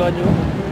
ganhou.